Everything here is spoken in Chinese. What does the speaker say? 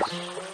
you